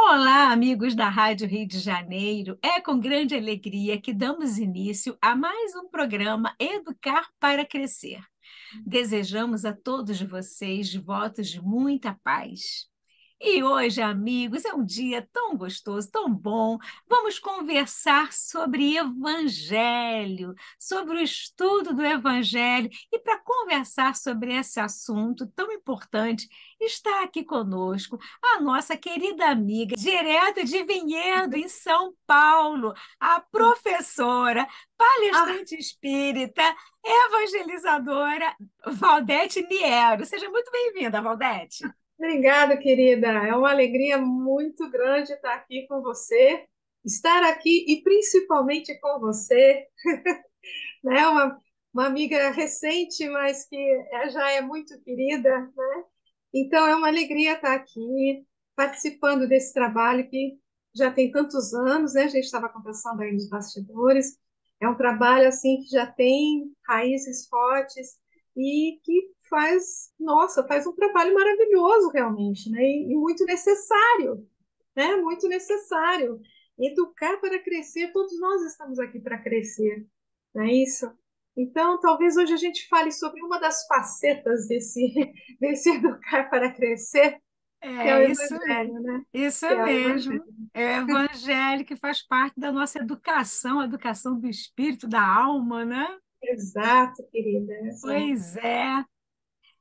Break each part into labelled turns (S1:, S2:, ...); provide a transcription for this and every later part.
S1: Olá, amigos da Rádio Rio de Janeiro. É com grande alegria que damos início a mais um programa Educar para Crescer. Desejamos a todos vocês votos de muita paz. E hoje, amigos, é um dia tão gostoso, tão bom. Vamos conversar sobre Evangelho, sobre o estudo do Evangelho. E para conversar sobre esse assunto tão importante, está aqui conosco a nossa querida amiga, direto de Vinhedo, em São Paulo, a professora, palestrante ah. espírita, evangelizadora Valdete Niero. Seja muito bem-vinda, Valdete.
S2: Obrigada, querida. É uma alegria muito grande estar aqui com você, estar aqui e principalmente com você, né? Uma, uma amiga recente, mas que é, já é muito querida, né? Então é uma alegria estar aqui participando desse trabalho que já tem tantos anos, né? A gente estava conversando aí nos bastidores. É um trabalho assim que já tem raízes fortes e que faz, nossa, faz um trabalho maravilhoso realmente, né? E, e muito necessário, né? Muito necessário. Educar para crescer, todos nós estamos aqui para crescer, não é isso? Então, talvez hoje a gente fale sobre uma das facetas desse, desse educar para crescer,
S1: é, que é o isso, evangelho, né? Isso é mesmo. É o evangelho que faz parte da nossa educação, a educação do espírito, da alma, né?
S2: Exato, querida.
S1: Exato. Pois é.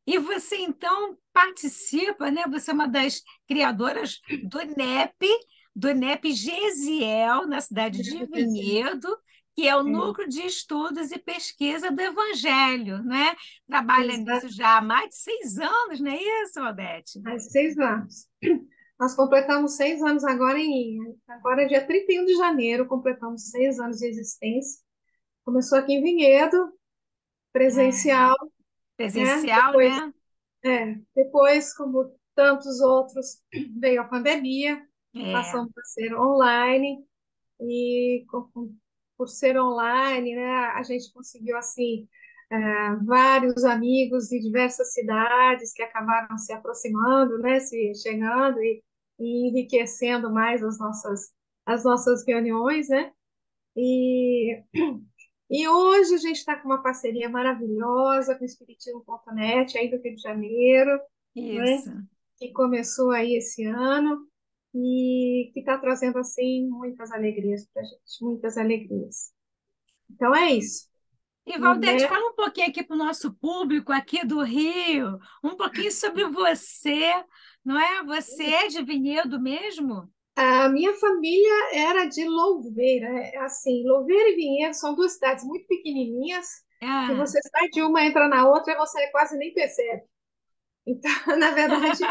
S1: E você, então, participa, né? Você é uma das criadoras do NEP, do NEP Gesiel, na cidade de Vinhedo, que é o Núcleo de Estudos e Pesquisa do Evangelho, né? Trabalha Exato. nisso já há mais de seis anos, não é isso, Odete?
S2: Mais seis anos. Nós completamos seis anos agora em agora dia 31 de janeiro, completamos seis anos de existência. Começou aqui em Vinhedo, presencial, é.
S1: Presencial, né? Depois,
S2: é, depois, como tantos outros, veio a pandemia, é. passamos a ser online, e por ser online, né, a gente conseguiu, assim, é, vários amigos de diversas cidades que acabaram se aproximando, né, se chegando e, e enriquecendo mais as nossas, as nossas reuniões, né, e e hoje a gente está com uma parceria maravilhosa com o Espiritismo.net, aí do Rio de Janeiro, né?
S1: Isso.
S2: que começou aí esse ano e que está trazendo, assim, muitas alegrias para a gente, muitas alegrias. Então é isso.
S1: E Valdete, né? fala um pouquinho aqui para o nosso público aqui do Rio, um pouquinho sobre você, não é? Você é de Vinhedo mesmo?
S2: A minha família era de Louveira, é assim, Louveira e Vinhedo são duas cidades muito pequenininhas, ah. que você sai de uma, entra na outra e você quase nem percebe. Então, na verdade,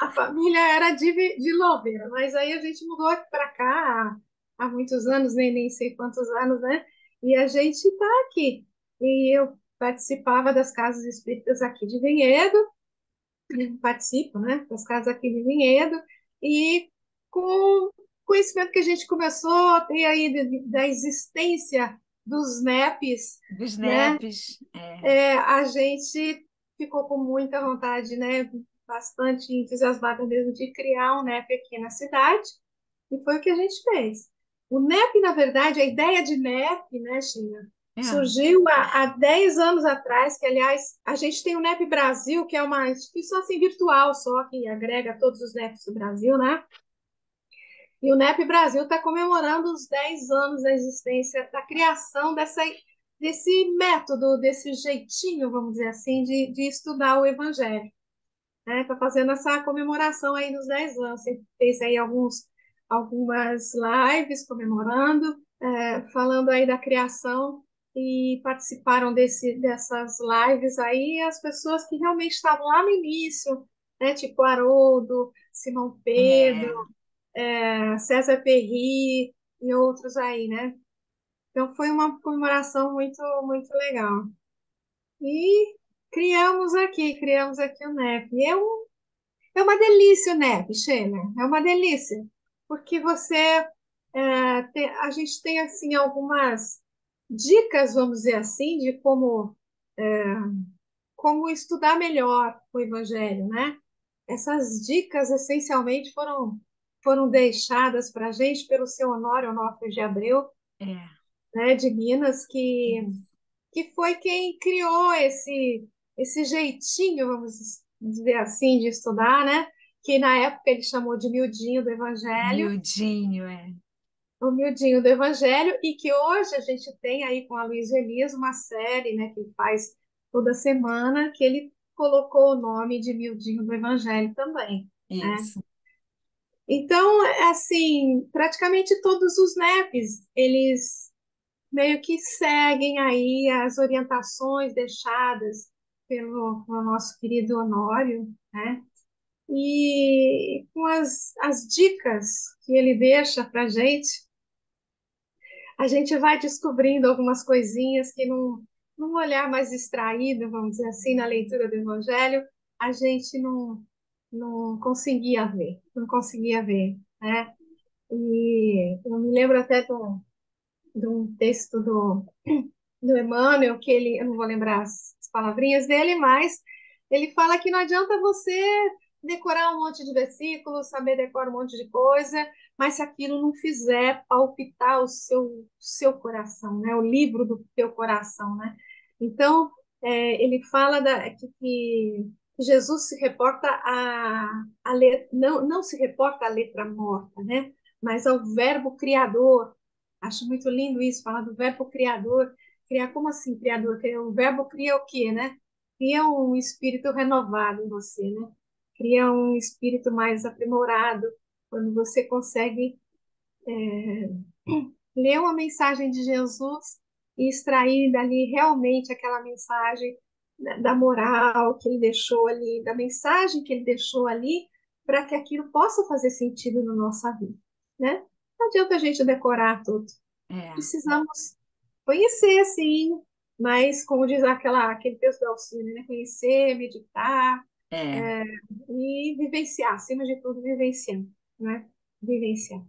S2: a família era de, de Louveira, mas aí a gente mudou para cá há, há, muitos anos, nem, nem sei quantos anos, né? E a gente está aqui. E eu participava das casas espíritas aqui de Vinhedo, participo, né, das casas aqui de Vinhedo, e com o conhecimento que a gente começou a ter aí de, da existência dos NEPs.
S1: Dos NEPs.
S2: Né? É. É, a gente ficou com muita vontade, né? bastante entusiasmada mesmo de criar um NEP aqui na cidade, e foi o que a gente fez. O NEP, na verdade, a ideia de NEP, né, China, é. surgiu há, há 10 anos atrás, que, aliás, a gente tem o NEP Brasil, que é uma instituição assim, virtual só, que agrega todos os NEPs do Brasil, né? E o NEP Brasil está comemorando os 10 anos da existência, da criação dessa, desse método, desse jeitinho, vamos dizer assim, de, de estudar o Evangelho. Está né? Tá fazendo essa comemoração aí dos 10 anos. Você fez aí alguns, algumas lives comemorando, é, falando aí da criação e participaram desse, dessas lives aí as pessoas que realmente estavam lá no início, né, tipo Haroldo, Simão Pedro, é é, César Perry e outros aí, né? Então foi uma comemoração muito, muito legal. E criamos aqui, criamos aqui o NEP. É, um, é uma delícia o NEP, Sheila, é uma delícia, porque você, é, tem, a gente tem, assim, algumas dicas, vamos dizer assim, de como, é, como estudar melhor o Evangelho, né? Essas dicas, essencialmente, foram foram deixadas para a gente pelo seu Honório Onofre de Abreu,
S1: É.
S2: né, de Minas, que,
S1: Isso.
S2: que foi quem criou esse, esse jeitinho, vamos dizer assim, de estudar, né? Que na época ele chamou de miudinho do Evangelho,
S1: Miudinho, é.
S2: o miudinho do Evangelho, e que hoje a gente tem aí com a Luiz Elias uma série, né, que ele faz toda semana, que ele colocou o nome de miudinho do Evangelho também, né? Então, é assim, praticamente todos os NEPs, eles meio que seguem aí as orientações deixadas pelo, pelo nosso querido Honório, né? E com as, as dicas que ele deixa para gente, a gente vai descobrindo algumas coisinhas que num, num olhar mais distraído, vamos dizer assim, na leitura do Evangelho, a gente não, não conseguia ver, não conseguia ver, né? E eu me lembro até de um, texto do, do Emmanuel, que ele, eu não vou lembrar as, as palavrinhas dele, mas ele fala que não adianta você decorar um monte de versículos, saber decorar um monte de coisa, mas se aquilo não fizer palpitar o seu, seu coração, né? O livro do teu coração, né? Então, é, ele fala da, que, que Jesus se reporta a, a não, não se reporta à letra morta, né? Mas ao verbo criador. Acho muito lindo isso, falar do verbo criador. Criar, como assim criador? O verbo cria o quê, né? Cria um espírito renovado em você, né? Cria um espírito mais aprimorado, quando você consegue é, ler uma mensagem de Jesus e extrair dali realmente aquela mensagem da moral que ele deixou ali, da mensagem que ele deixou ali, para que aquilo possa fazer sentido na nossa vida, né? Não adianta a gente decorar tudo.
S1: É.
S2: Precisamos conhecer, sim, mas como diz aquela, aquele texto do Alcine, né? Conhecer, meditar
S1: É.
S2: é, e vivenciar, acima de tudo, vivenciar, né? Vivenciar.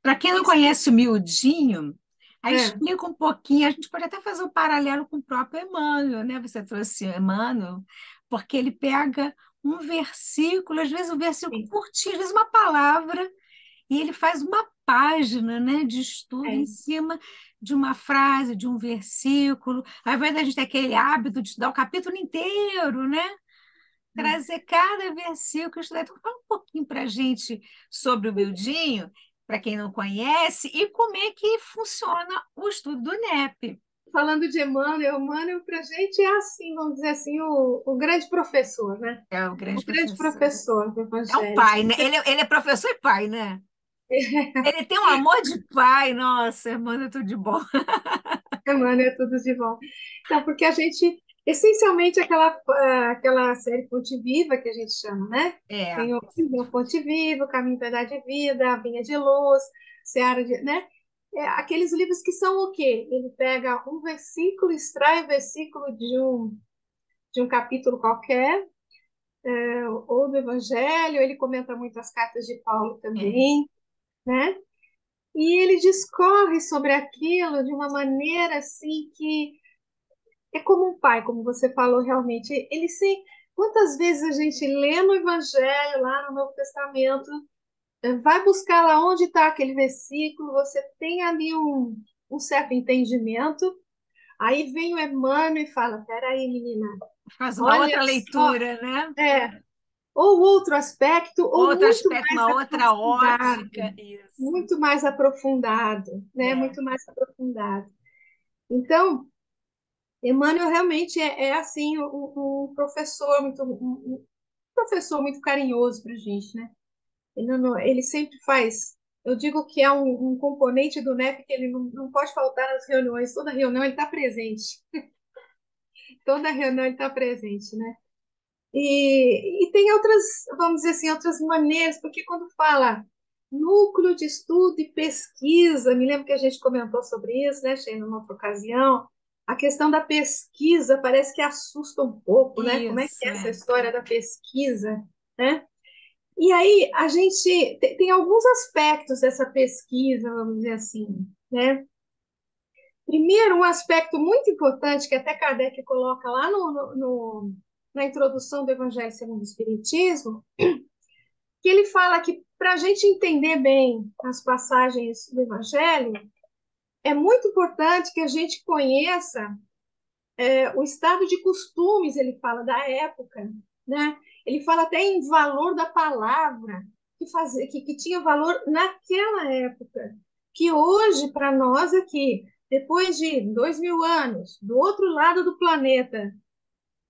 S1: Para quem não conhece o miudinho, aí
S2: É.
S1: explica um pouquinho, a gente pode até fazer um paralelo com o próprio Emmanuel, né? Você trouxe o Emmanuel, porque ele pega um versículo, às vezes um versículo
S2: Sim.
S1: curtinho, às vezes uma palavra, e ele faz uma página, né, de estudo
S2: É.
S1: em cima de uma frase, de um versículo. Ao invés da gente ter aquele hábito de estudar o capítulo inteiro, né?
S2: É.
S1: Trazer cada versículo, estudar. Então, fala um pouquinho para a gente sobre o miudinho, para quem não conhece, e como é que funciona o estudo do NEP.
S2: Falando de Emmanuel, Emmanuel para a gente é assim, vamos dizer assim, o, o grande professor, né?
S1: É o
S2: O
S1: grande
S2: grande
S1: professor.
S2: professor do
S1: É um pai, né? Ele é, ele é professor e pai, né? Ele tem um amor de pai. Nossa, Emmanuel, é tudo de bom.
S2: Emmanuel é tudo de bom. Então, porque a gente, essencialmente, aquela, ah, aquela série Fonte Viva que a gente chama, né?
S1: É,
S2: Tem o, o Fonte Viva, o Caminho, Verdade e Vida, a Vinha de Luz, Seara de, né? É, aqueles livros que são o quê? Ele pega um versículo, extrai o versículo de um, de um capítulo qualquer, é, ou do Evangelho, ele comenta muito as cartas de Paulo também, né? E ele discorre sobre aquilo de uma maneira assim que é como um pai, como você falou realmente. Ele se quantas vezes a gente lê no Evangelho, lá no Novo Testamento, eh, vai buscar lá onde está aquele versículo, você tem ali um, um certo entendimento, aí vem o Emmanuel e fala: peraí, menina,
S1: faz uma outra
S2: só,
S1: leitura, né?
S2: é, ou outro aspecto, ou
S1: Outro aspecto, uma outra ótica. Isso.
S2: muito mais aprofundado, né?
S1: É.
S2: Muito mais aprofundado. Então, Emmanuel realmente é, é assim um, um professor muito um, professor muito carinhoso para a gente, né? Ele, não, ele sempre faz. Eu digo que é um, um componente do NEP que ele não, não pode faltar nas reuniões. Toda reunião ele está presente. Toda reunião ele está presente, né? E, e tem outras, vamos dizer assim, outras maneiras, porque quando fala núcleo de estudo e pesquisa, me lembro que a gente comentou sobre isso, né, Sheila, numa outra ocasião, a questão da pesquisa parece que assusta um pouco, né? Como é que
S1: Isso,
S2: é essa
S1: é.
S2: história da pesquisa, né? E aí a gente te- tem alguns aspectos dessa pesquisa, vamos dizer assim, né? Primeiro, um aspecto muito importante que até Kardec coloca lá no, no- no- na introdução do Evangelho segundo o Espiritismo, que ele fala que para a gente entender bem as passagens do Evangelho, é muito importante que a gente conheça é, o estado de costumes, ele fala da época, né? Ele fala até em valor da palavra, que, fazia, que, que tinha valor naquela época, que hoje, para nós aqui, depois de dois mil anos, do outro lado do planeta,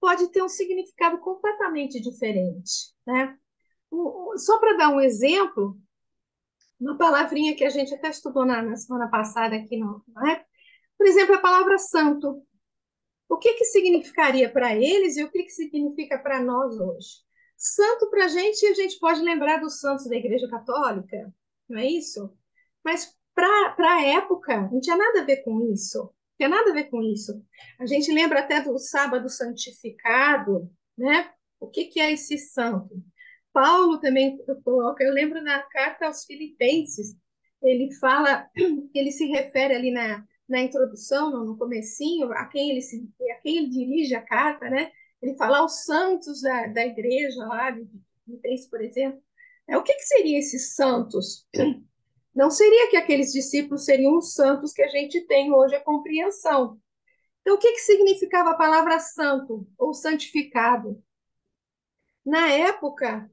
S2: pode ter um significado completamente diferente, né? Só para dar um exemplo, uma palavrinha que a gente até estudou na, na semana passada aqui, no, né? por exemplo, a palavra santo. O que, que significaria para eles e o que, que significa para nós hoje? Santo para a gente, a gente pode lembrar dos santos da Igreja Católica, não é isso? Mas para a época, não tinha nada a ver com isso. Não tinha nada a ver com isso. A gente lembra até do sábado santificado, né? O que, que é esse santo? Paulo também coloca, eu lembro na carta aos Filipenses, ele fala, ele se refere ali na, na introdução, no, comecinho, a quem ele se, a quem ele dirige a carta, né? Ele fala aos santos da, da igreja lá de Filipenses, por exemplo. É, o que, que seriam esses santos? Não seria que aqueles discípulos seriam os santos que a gente tem hoje a compreensão. Então, o que, que significava a palavra santo ou santificado? Na época,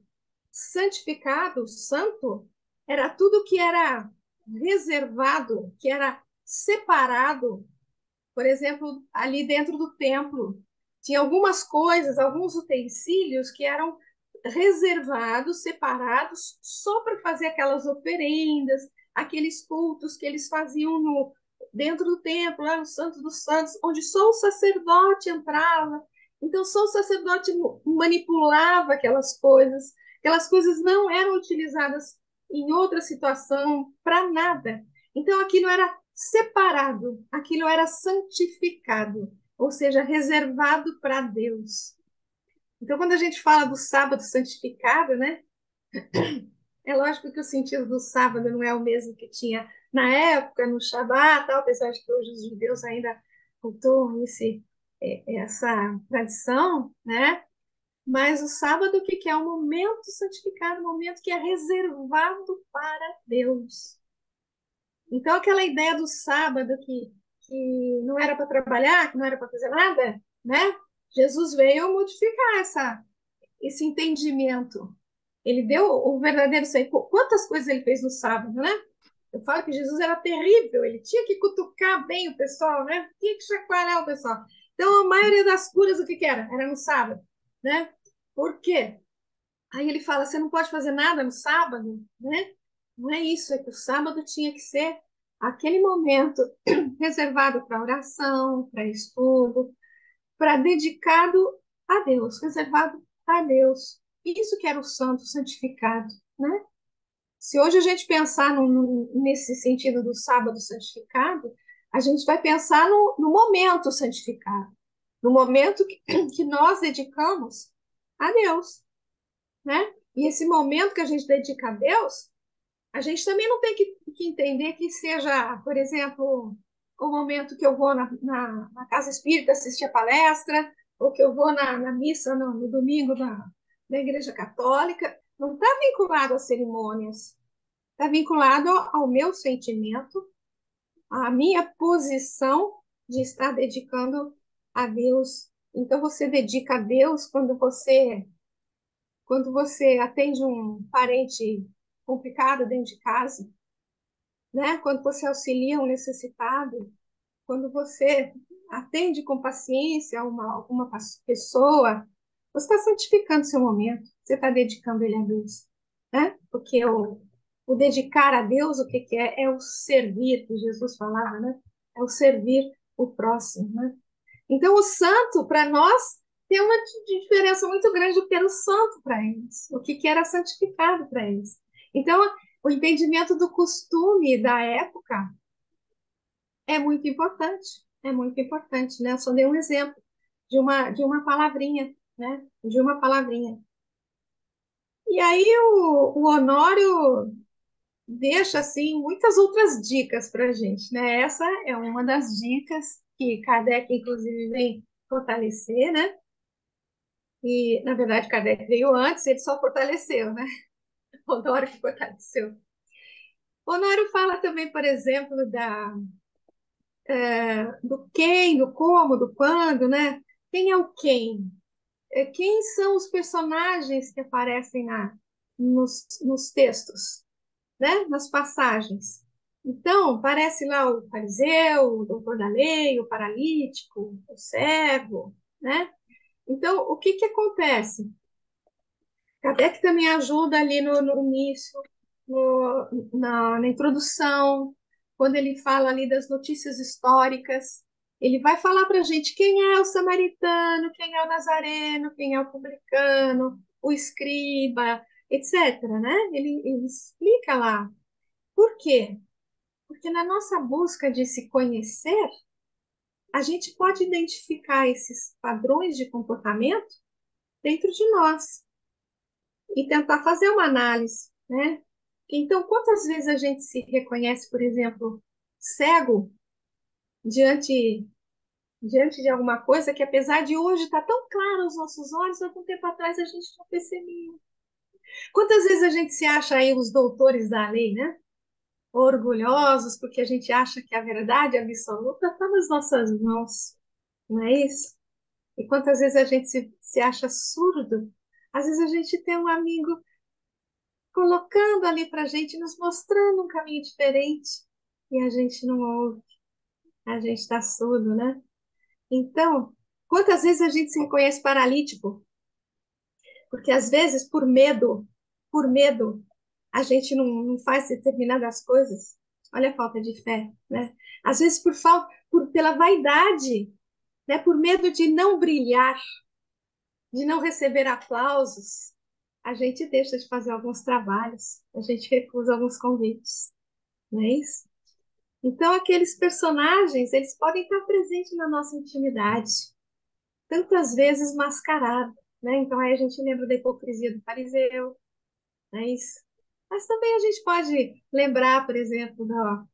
S2: santificado, santo, era tudo que era reservado, que era separado. Por exemplo, ali dentro do templo, tinha algumas coisas, alguns utensílios que eram reservados, separados, só para fazer aquelas oferendas, aqueles cultos que eles faziam no, dentro do templo, lá no Santo dos Santos, onde só o sacerdote entrava. Então, só o sacerdote manipulava aquelas coisas. Aquelas coisas não eram utilizadas em outra situação para nada. Então, aquilo era separado, aquilo era santificado, ou seja, reservado para Deus. Então, quando a gente fala do sábado santificado, né? É lógico que o sentido do sábado não é o mesmo que tinha na época, no Shabat, tal, apesar de que hoje os judeus ainda cultuam esse, é, essa tradição, né? Mas o sábado, o que é? Um momento santificado, um momento que é reservado para Deus. Então, aquela ideia do sábado que, que não era para trabalhar, que não era para fazer nada, né? Jesus veio modificar essa, esse entendimento. Ele deu o verdadeiro senso. Quantas coisas ele fez no sábado, né? Eu falo que Jesus era terrível, ele tinha que cutucar bem o pessoal, né? Tinha que chacoalhar o pessoal. Então, a maioria das curas, o que, que era? Era no sábado, né? Por quê? Aí ele fala, você não pode fazer nada no sábado, né? Não é isso, é que o sábado tinha que ser aquele momento reservado para oração, para estudo, para dedicado a Deus, reservado a Deus. Isso que era o santo santificado, né? Se hoje a gente pensar no, no, nesse sentido do sábado santificado, a gente vai pensar no, no momento santificado, no momento que, que nós dedicamos a Deus, né? E esse momento que a gente dedica a Deus, a gente também não tem que, que entender que seja, por exemplo, o momento que eu vou na, na, na, casa espírita assistir a palestra, ou que eu vou na, na missa no, no, domingo na igreja católica, não está vinculado a cerimônias, está vinculado ao meu sentimento, à minha posição de estar dedicando a Deus. Então você dedica a Deus quando você quando você atende um parente complicado dentro de casa, né? Quando você auxilia um necessitado, quando você atende com paciência uma, uma pessoa, você está santificando seu momento, você está dedicando ele a Deus, né? Porque o, o dedicar a Deus, o que, que é? É o servir, que Jesus falava, né? É o servir o próximo, né? Então, o santo, para nós, tem uma diferença muito grande do que era o santo para eles, o que, era santificado para eles. Então, o entendimento do costume da época é muito importante, é muito importante, né? Eu só dei um exemplo de uma, de uma palavrinha, né? De uma palavrinha. E aí o, o Honório deixa, assim, muitas outras dicas para a gente, né? Essa é uma das dicas que Kardec, inclusive, vem fortalecer, né? E, na verdade, Kardec veio antes, ele só fortaleceu, né? Honório que fortaleceu. Honório fala também, por exemplo, da, é, do quem, do como, do quando, né? Quem é o quem? É, quem são os personagens que aparecem na, nos, nos textos, né? nas passagens? Então, parece lá o fariseu, o doutor da lei, o paralítico, o cego, né? Então, o que que acontece? Kardec também ajuda ali no, no início, no, na, na introdução, quando ele fala ali das notícias históricas, ele vai falar para a gente quem é o samaritano, quem é o nazareno, quem é o publicano, o escriba, etc. Né? Ele, ele explica lá. Por quê? Porque na nossa busca de se conhecer, a gente pode identificar esses padrões de comportamento dentro de nós e tentar fazer uma análise, né? Então, quantas vezes a gente se reconhece, por exemplo, cego diante diante de alguma coisa que, apesar de hoje estar tá tão claro aos nossos olhos, algum tempo atrás a gente não percebia. Quantas vezes a gente se acha aí os doutores da lei, né? Orgulhosos porque a gente acha que a verdade absoluta está nas nossas mãos, não é isso? E quantas vezes a gente se, se acha surdo? Às vezes a gente tem um amigo colocando ali para a gente, nos mostrando um caminho diferente e a gente não ouve, a gente está surdo, né? Então, quantas vezes a gente se reconhece paralítico? Porque às vezes, por medo, por medo, a gente não, não faz determinadas coisas. Olha a falta de fé, né? Às vezes por falta, por, pela vaidade, né? Por medo de não brilhar, de não receber aplausos, a gente deixa de fazer alguns trabalhos, a gente recusa alguns convites, não é isso? Então, aqueles personagens, eles podem estar presentes na nossa intimidade, tantas vezes mascarado, né? Então, aí a gente lembra da hipocrisia do fariseu, não é isso? Mas também a gente pode lembrar, por exemplo, da,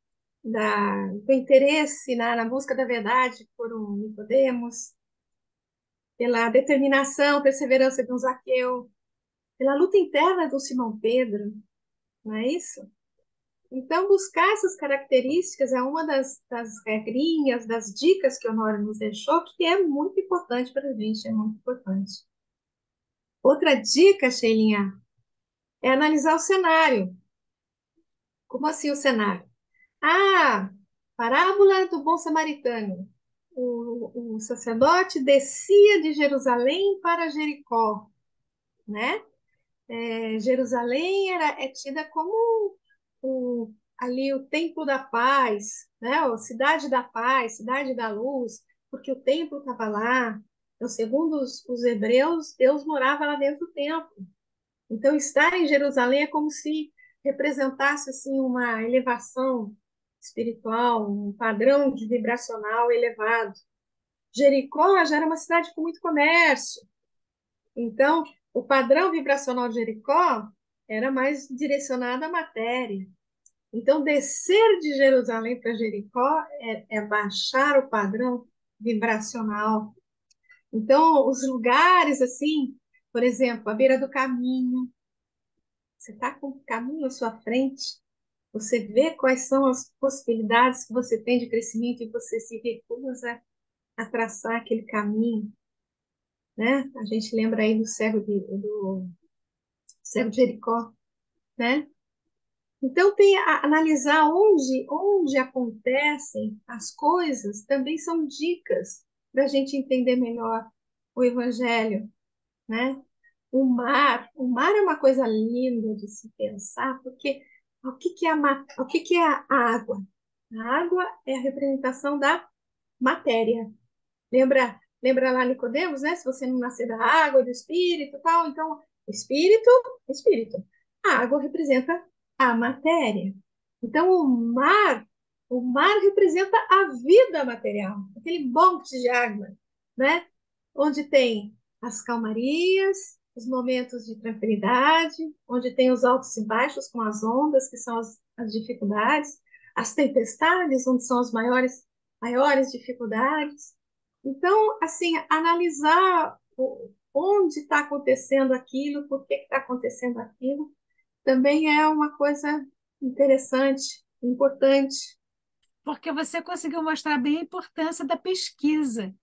S2: da, do interesse na, na busca da verdade por um Nicodemos, pela determinação, perseverança de um Zaqueu, pela luta interna do Simão Pedro, não é isso? Então, buscar essas características é uma das, das regrinhas, das dicas que o Honório nos deixou, que é muito importante para a gente, é muito importante. Outra dica, Sheilinha, é analisar o cenário. Como assim o cenário? Ah, parábola do bom samaritano. O, o sacerdote descia de Jerusalém para Jericó, né? é, Jerusalém era, é tida como o, ali o templo da paz, né? Cidade da paz, cidade da luz, porque o templo estava lá. Então, segundo os, os hebreus, Deus morava lá dentro do templo. Então, estar em Jerusalém é como se representasse assim uma elevação espiritual, um padrão de vibracional elevado. Jericó já era uma cidade com muito comércio. Então, o padrão vibracional de Jericó era mais direcionado à matéria. Então, descer de Jerusalém para Jericó é, é baixar o padrão vibracional. Então, os lugares assim, por exemplo, à beira do caminho, você está com o caminho à sua frente, você vê quais são as possibilidades que você tem de crescimento e você se recusa a traçar aquele caminho né? A gente lembra aí do cego de, do cego de Jericó, né? Então tem a analisar onde onde acontecem as coisas também são dicas para a gente entender melhor o Evangelho, né? O mar, o mar é uma coisa linda de se pensar, porque o que que é a, o que que é a água? A água é a representação da matéria. Lembra Lembra lá Nicodemos, né? Se você não nascer da água, do espírito, tal, então espírito, espírito. A água representa a matéria. Então o mar, o mar representa a vida material, aquele monte de água, né? Onde tem as calmarias, os momentos de tranquilidade, onde tem os altos e baixos com as ondas, que são as, as dificuldades, as tempestades, onde são as maiores maiores dificuldades. Então, assim, analisar onde está acontecendo aquilo, por que está acontecendo aquilo. também é uma coisa interessante, importante.
S1: Porque você conseguiu mostrar bem a importância da pesquisa.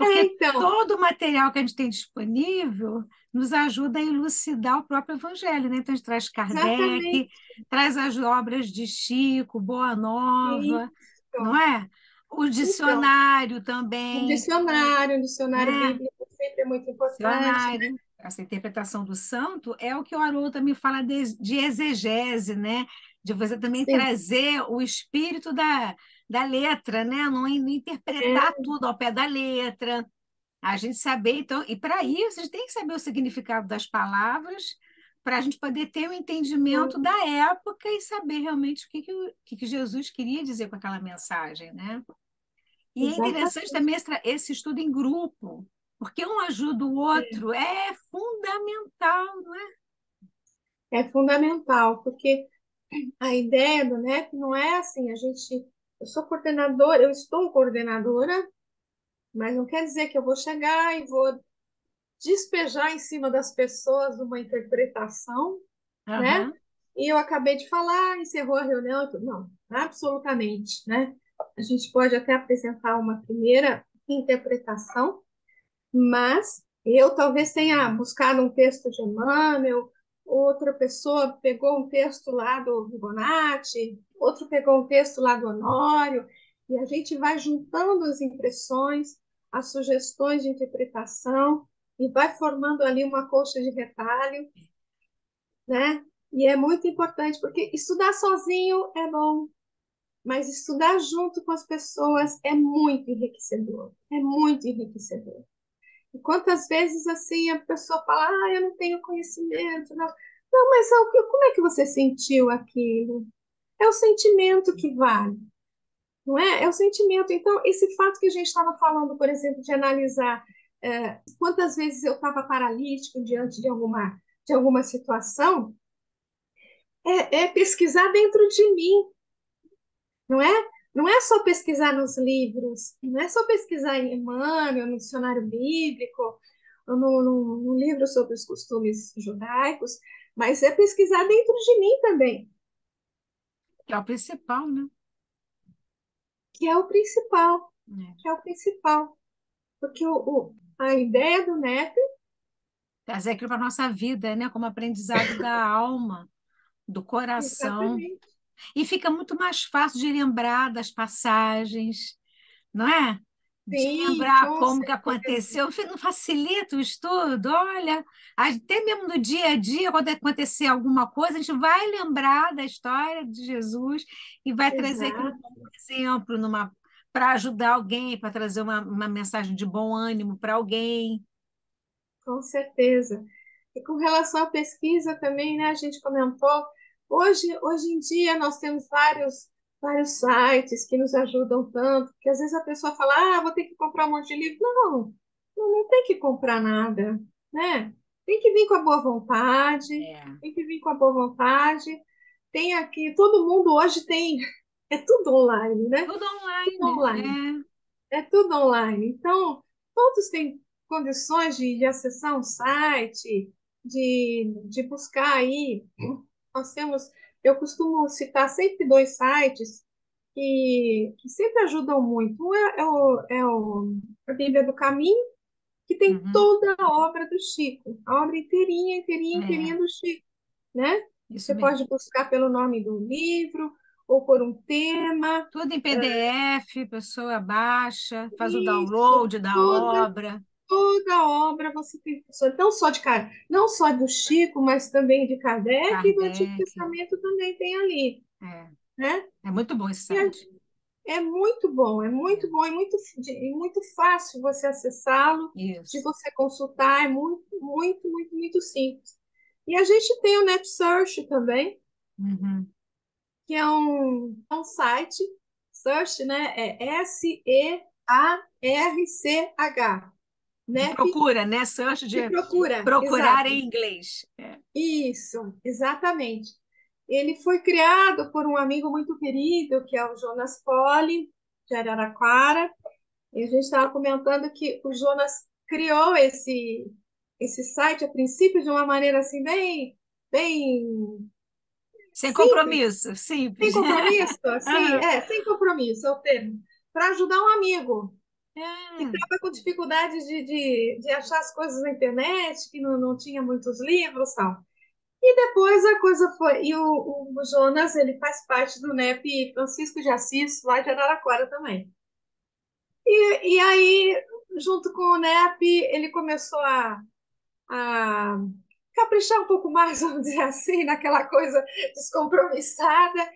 S1: Porque
S2: É, então,
S1: todo o material que a gente tem disponível nos ajuda a elucidar o próprio Evangelho, né? Então, a gente traz Kardec,
S2: exatamente
S1: traz as obras de Chico, Boa Nova, não
S2: isso.
S1: é? O
S2: Então,
S1: dicionário
S2: um
S1: também,
S2: dicionário, um dicionário
S1: né?
S2: bíblico sempre é muito importante, né?
S1: Essa interpretação do santo é o que o Haroldo também fala de, de exegese, né? De você também
S2: Sim,
S1: trazer o espírito da, da letra, né? Não, não interpretar
S2: é,
S1: tudo ao pé da letra. A gente saber, então, e para isso a gente tem que saber o significado das palavras para a gente poder ter o entendimento da época e saber realmente o que, que, o que que Jesus queria dizer com aquela mensagem, né? E é interessante
S2: exatamente.
S1: também esse, estudo em grupo, porque um ajuda o outro, é fundamental, não é?
S2: É fundamental, porque a ideia do NEP não é assim, a gente, eu sou coordenadora, eu estou coordenadora, mas não quer dizer que eu vou chegar e vou despejar em cima das pessoas uma interpretação, né?
S1: Aham,
S2: E eu acabei de falar, encerrou a reunião, não, absolutamente, né? A gente pode até apresentar uma primeira interpretação, mas eu talvez tenha buscado um texto de Emmanuel, outra pessoa pegou um texto lá do Fibonacci, outro pegou um texto lá do Honório, e a gente vai juntando as impressões, as sugestões de interpretação, e vai formando ali uma colcha de retalho, né? E é muito importante, porque estudar sozinho é bom, mas estudar junto com as pessoas é muito enriquecedor, é muito enriquecedor. E quantas vezes assim a pessoa fala, ah, eu não tenho conhecimento, não. Não, mas como é que você sentiu aquilo? É o sentimento que vale, não é? É o sentimento. Então, esse fato que a gente estava falando, por exemplo, de analisar é, quantas vezes eu estava paralítico diante de alguma, de alguma situação, é, é pesquisar dentro de mim, não é? Não é só pesquisar nos livros, não é só pesquisar em Emmanuel, no dicionário bíblico, ou no, no, no livro sobre os costumes judaicos, mas é pesquisar dentro de mim também,
S1: que é o principal, né?
S2: que é o principal,
S1: É.
S2: que é o principal. Porque o, o- a ideia do NEP,
S1: Trazer aquilo para a nossa vida, né? Como aprendizado da alma, do coração.
S2: exatamente,
S1: E fica muito mais fácil de lembrar das passagens, não é? De
S2: sim,
S1: lembrar
S2: com
S1: como que aconteceu, não facilita o estudo, olha, até mesmo no dia a dia, quando acontecer alguma coisa, a gente vai lembrar da história de Jesus e vai trazer aquilo
S2: exato,
S1: como exemplo numa para ajudar alguém, para trazer uma, uma mensagem de bom ânimo para alguém.
S2: com certeza. E com relação à pesquisa também, né, a gente comentou, hoje, hoje em dia nós temos vários, vários sites que nos ajudam tanto, que às vezes a pessoa fala, ah, vou ter que comprar um monte de livro. Não, não, não tem que comprar nada, né? Tem que vir com a boa vontade,
S1: É,
S2: tem que vir com a boa vontade. Tem aqui, todo mundo hoje tem, é tudo online, né?
S1: tudo
S2: Tudo
S1: online,
S2: online. É tudo online. Então, todos têm condições de, de acessar um site, de, de buscar aí. Nós temos, eu costumo citar sempre dois sites que, que sempre ajudam muito. Um é, é o, é o, a Bíblia do Caminho, que
S1: é.
S2: tem
S1: Uhum.
S2: toda a obra do Chico, a obra inteirinha, inteirinha, inteirinha
S1: É,
S2: do Chico, né?
S1: isso
S2: Você
S1: mesmo.
S2: pode buscar pelo nome do livro ou por um tema.
S1: Tudo em PDF, a pessoa baixa, faz o
S2: Isso,
S1: download da
S2: toda
S1: obra.
S2: Toda a obra você tem não só de não só do Chico, mas também de Kardec e do Antigo
S1: Kardec.
S2: Testamento também tem ali,
S1: É,
S2: né?
S1: é muito bom esse
S2: E é,
S1: site.
S2: é muito bom, é muito
S1: É,
S2: bom, é muito, de- é muito fácil você acessá-lo, de você consultar, é muito, muito, muito, muito simples. E a gente tem o NetSearch também,
S1: Uhum.
S2: que é um, é um site, search, né? É S-E-A-R-C-H,
S1: De
S2: NEP
S1: procura, né? Search
S2: de
S1: de
S2: procura,
S1: procurar
S2: exato.
S1: em inglês. É.
S2: Isso, exatamente. Ele foi criado por um amigo muito querido, que é o Jonas Poli, de Araraquara. E a gente estava comentando que o Jonas criou esse, esse site a princípio de uma maneira assim bem, bem
S1: Sem simples. compromisso, simples.
S2: Sem compromisso, sim, é, sem compromisso é o termo. Para ajudar um amigo é. que estava com dificuldade de, de, de achar as coisas na internet, que não, não tinha muitos livros tal. E depois a coisa foi. E o, o Jonas, ele faz parte do NEP Francisco de Assis, lá de Araraquara também. E, e aí, junto com o NEP, ele começou a, a caprichar um pouco mais, vamos dizer assim, naquela coisa descompromissada.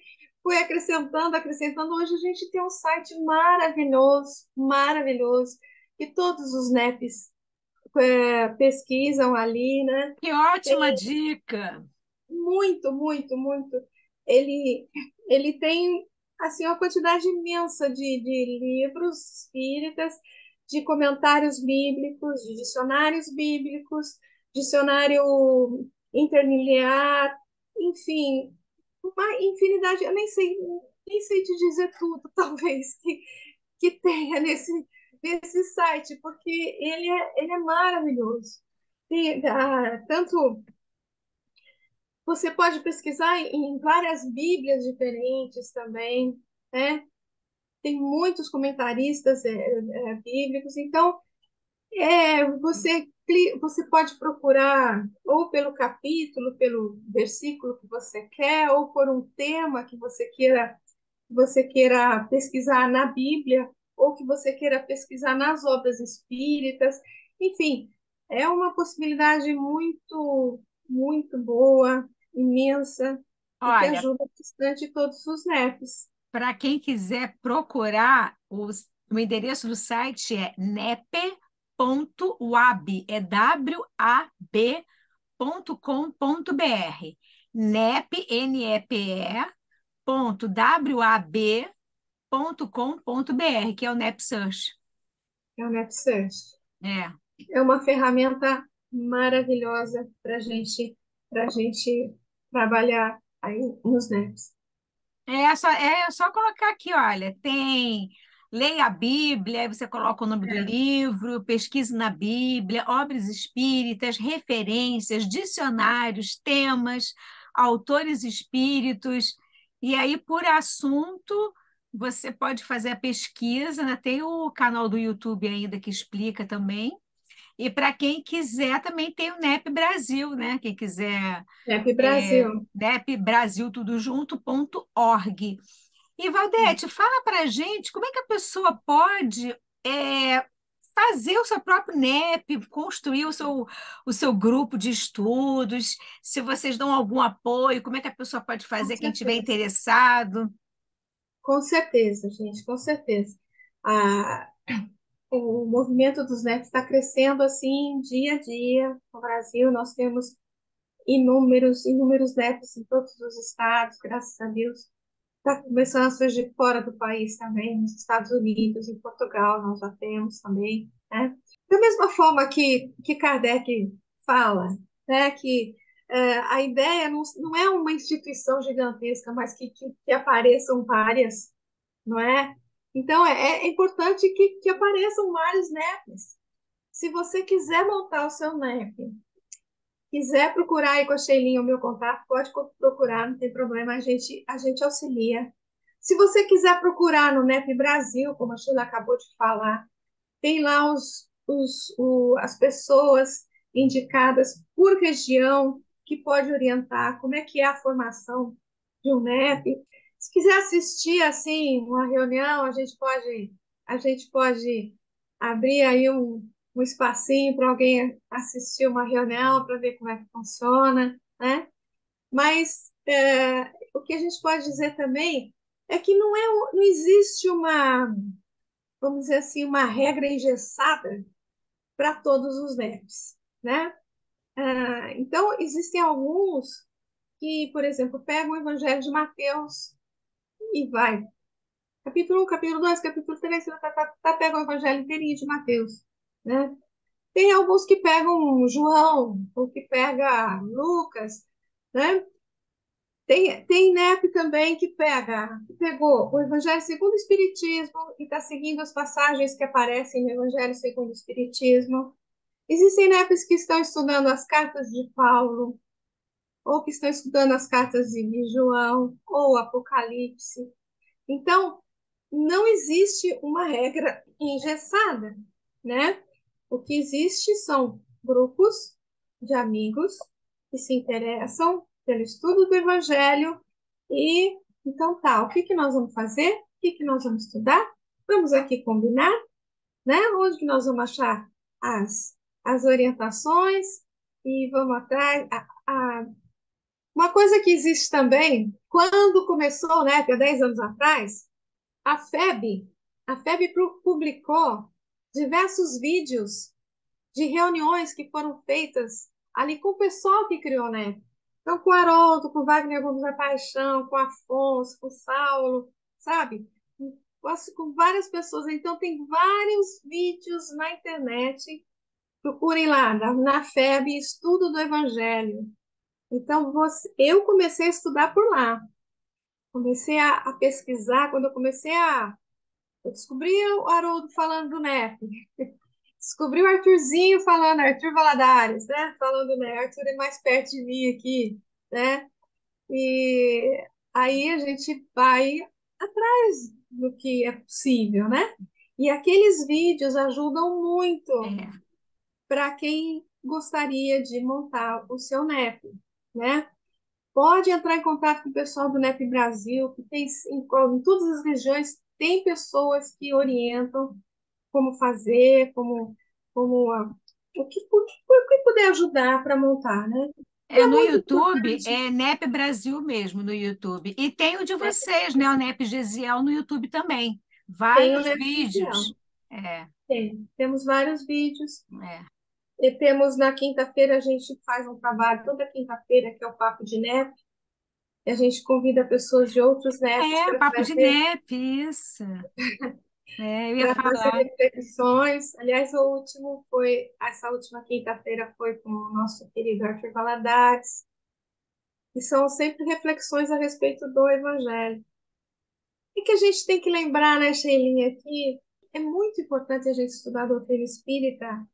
S2: Foi acrescentando, acrescentando. Hoje a gente tem um site maravilhoso, maravilhoso, e todos os NEPs é, pesquisam ali, né?
S1: Que ótima dica!
S2: Muito, muito, muito. Ele, ele tem assim uma quantidade imensa de, de livros espíritas, de comentários bíblicos, de dicionários bíblicos, dicionário interlinear, enfim, uma infinidade, eu nem sei, nem sei te dizer tudo, talvez, que, que tenha nesse, nesse site, porque ele é, ele é maravilhoso. Tem, ah, tanto você pode pesquisar em várias Bíblias diferentes também, né? Tem muitos comentaristas é, é, bíblicos, então é, você você pode procurar ou pelo capítulo, pelo versículo que você quer, ou por um tema que você queira você queira pesquisar na Bíblia, ou que você queira pesquisar nas obras espíritas. Enfim, é uma possibilidade muito, muito boa, imensa, Olha, que ajuda bastante todos os NEPs.
S1: Para quem quiser procurar, os, o endereço do site é nepe wab, é w-a-b.com.br. nep, N-E-P-E, ponto w-a-b.com.br, que é o NepSearch.
S2: É o NepSearch.
S1: É.
S2: É uma ferramenta maravilhosa para gente, a gente trabalhar aí nos NEPs.
S1: É só, é só colocar aqui, olha, tem leia a Bíblia, aí você coloca o nome é. do livro, pesquise na Bíblia, obras espíritas, referências, dicionários, temas, autores espíritos, e aí por assunto você pode fazer a pesquisa, né? tem o canal do YouTube ainda que explica também. E para quem quiser, também tem o NEP Brasil, né? Quem quiser.
S2: NEP Brasil. É,
S1: NEP Brasil, tudo junto.org. E Valdete, fala para a gente como é que a pessoa pode é, fazer o seu próprio NEP, construir o seu, o seu grupo de estudos, se vocês dão algum apoio, como é que a pessoa pode fazer, quem estiver interessado?
S2: Com certeza, gente, com certeza. Ah, o movimento dos NEPs está crescendo assim dia a dia no Brasil. Nós temos inúmeros, inúmeros NEPs em todos os estados, graças a Deus está começando a surgir fora do país também, nos Estados Unidos, em Portugal, nós já temos também. Né? Da mesma forma que, que Kardec fala, né, que é, a ideia não, não é uma instituição gigantesca, mas que, que, que apareçam várias, não é? Então, é, é importante que, que apareçam vários NEPs. Se você quiser montar o seu NEP, quiser procurar aí com a Sheilinha o meu contato, pode procurar, não tem problema, a gente, a gente auxilia. Se você quiser procurar no NEP Brasil, como a Sheila acabou de falar, tem lá os, os, o, as pessoas indicadas por região que pode orientar como é que é a formação de um NEP. Se quiser assistir assim uma reunião, a gente pode a gente pode abrir aí um, um espacinho para alguém assistir uma reunião para ver como é que funciona, né? Mas é, o que a gente pode dizer também é que não, é, não existe uma, vamos dizer assim, uma regra engessada para todos os NEPs, né? Ah, então, existem alguns que, por exemplo, pegam o Evangelho de Mateus e vai. Capítulo 1, capítulo 2, capítulo 3, tá, tá, tá, pega o Evangelho inteirinho de Mateus né? Tem alguns que pegam João, ou que pega Lucas, né? Tem, tem NEP também que pega, que pegou o Evangelho segundo o Espiritismo e está seguindo as passagens que aparecem no Evangelho segundo o Espiritismo. Existem NEPs que estão estudando as cartas de Paulo, ou que estão estudando as cartas de João, ou Apocalipse. Então, não existe uma regra engessada, né? O que existe são grupos de amigos que se interessam pelo estudo do Evangelho e então tá, o que que nós vamos fazer? O que que nós vamos estudar? Vamos aqui combinar, né? Onde que nós vamos achar as, as orientações e vamos atrás. A, a... Uma coisa que existe também, quando começou, né, há 10 anos atrás, a FEB, a FEB publicou diversos vídeos de reuniões que foram feitas ali com o pessoal que criou, né? Então, com Haroldo, com Wagner Gomes da Paixão, com Afonso, com Saulo, sabe? Com várias pessoas. Então, tem vários vídeos na internet. Procurem lá, na FEB, Estudo do Evangelho. Então, você, eu comecei a estudar por lá. Comecei a, a pesquisar, quando eu comecei a. Eu descobri o Haroldo falando do NEP. Descobri o Arthurzinho falando, Arthur Valadares, né? Falando, né? Arthur é mais perto de mim aqui, né? E aí a gente vai atrás do que é possível, né? E aqueles vídeos ajudam muito
S1: É.
S2: para quem gostaria de montar o seu NEP, né? Pode entrar em contato com o pessoal do NEP Brasil, que tem em, em todas as regiões tem pessoas que orientam como fazer, como, como o que, o que puder ajudar para montar, né?
S1: É, no YouTube, é NEP Brasil mesmo, no YouTube. E tem o de vocês, né? O NEP Gesiel no YouTube também. Vários vídeos. É.
S2: Tem. Temos vários vídeos.
S1: É.
S2: E temos na quinta-feira, a gente faz um trabalho toda quinta-feira, que é o Papo de NEP. E a gente convida pessoas de outros NEPs.
S1: É, Papo de NEP, isso. É, eu ia falar.
S2: fazer reflexões. Aliás, o último foi, essa última quinta-feira foi com o nosso querido Arthur Valadares. E são sempre reflexões a respeito do Evangelho. E que a gente tem que lembrar, né, Sheilinha, que é muito importante a gente estudar a doutrina espírita,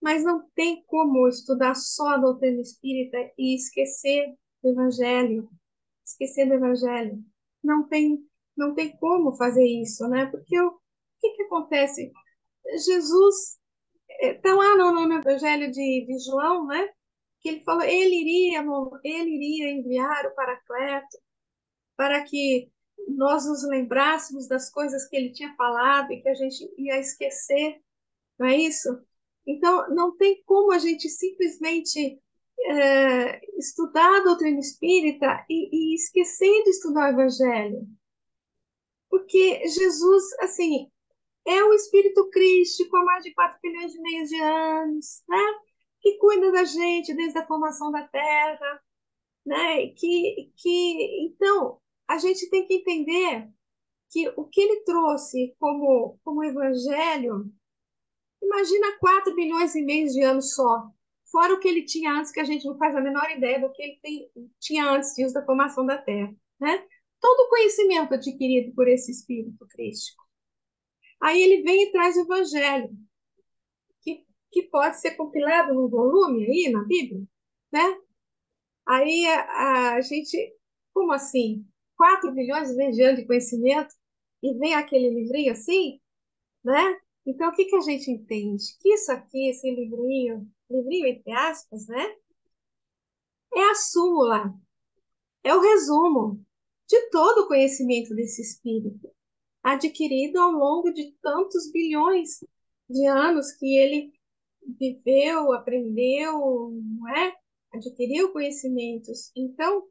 S2: mas não tem como estudar só a doutrina espírita e esquecer do Evangelho. Esquecer do Evangelho. Não tem não tem como fazer isso, né? Porque o, o que, que acontece? Jesus está lá no, no Evangelho de, de João, né? Que ele falou, ele iria, ele iria enviar o Paracleto para que nós nos lembrássemos das coisas que ele tinha falado e que a gente ia esquecer, não é isso? Então, não tem como a gente simplesmente é, estudar a doutrina espírita e, e esquecer de estudar o Evangelho. Porque Jesus, assim, é o Espírito Cristo com mais de 4 bilhões e meio de anos, né? Que cuida da gente desde a formação da Terra, né? Que, que, então, a gente tem que entender que o que ele trouxe como, como evangelho, imagina 4 bilhões e meio de anos só, fora o que ele tinha antes, que a gente não faz a menor ideia do que ele tem, tinha antes disso da formação da Terra, né? todo o conhecimento adquirido por esse Espírito Crístico. Aí ele vem e traz o Evangelho, que, que pode ser compilado num volume aí na Bíblia, né? Aí a, a gente, como assim? 4 bilhões de anos de conhecimento e vem aquele livrinho assim, né? Então, o que, que a gente entende? Que isso aqui, esse livrinho, livrinho entre aspas, né? É a súmula, é o resumo de todo o conhecimento desse espírito, adquirido ao longo de tantos bilhões de anos que ele viveu, aprendeu, não é? Adquiriu conhecimentos. Então,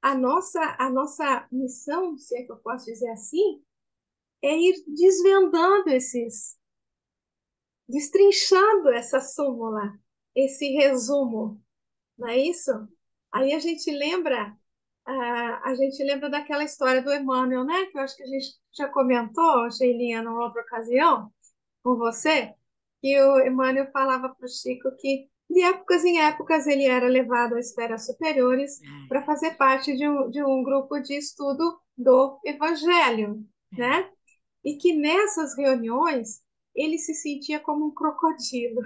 S2: a nossa a nossa missão, se é que eu posso dizer assim, é ir desvendando esses destrinchando essa súmula, esse resumo, não é isso? Aí a gente lembra a gente lembra daquela história do Emmanuel, né? Que eu acho que a gente já comentou, Sheilinha, numa outra ocasião, com você, que o Emmanuel falava para o Chico que de épocas em épocas ele era levado a esferas superiores é. para fazer parte de um, de um grupo de estudo do Evangelho, é. né? E que nessas reuniões ele se sentia como um crocodilo.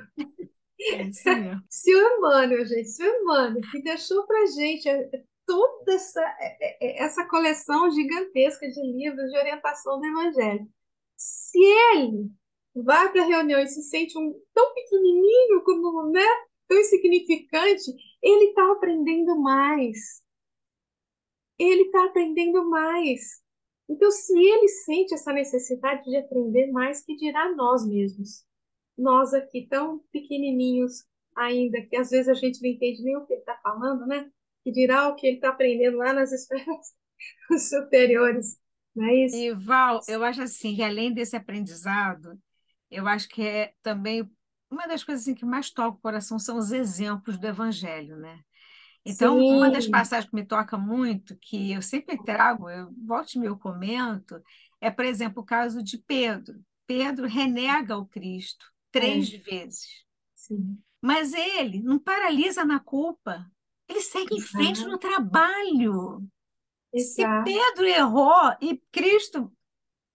S1: É.
S2: Se o Emmanuel, gente, se o Emmanuel, que deixou para gente toda essa, essa coleção gigantesca de livros de orientação do Evangelho, se ele vai para a reunião e se sente um, tão pequenininho, como, né, tão insignificante, ele está aprendendo mais. Ele está aprendendo mais. Então, se ele sente essa necessidade de aprender mais, que dirá nós mesmos? Nós aqui, tão pequenininhos ainda, que às vezes a gente não entende nem o que ele está falando, né? Que dirá o que ele está aprendendo lá nas esferas superiores. Não é isso?
S1: E, Val, eu acho assim que além desse aprendizado, eu acho que é também uma das coisas assim, que mais toca o coração são os exemplos do Evangelho, né? Então, Sim. uma das passagens que me toca muito, que eu sempre trago, eu volto e me comento, é, por exemplo, o caso de Pedro. Pedro renega o Cristo três é. vezes.
S2: Sim.
S1: Mas ele não paralisa na culpa, ele segue em frente no trabalho. Exato. Se Pedro errou e Cristo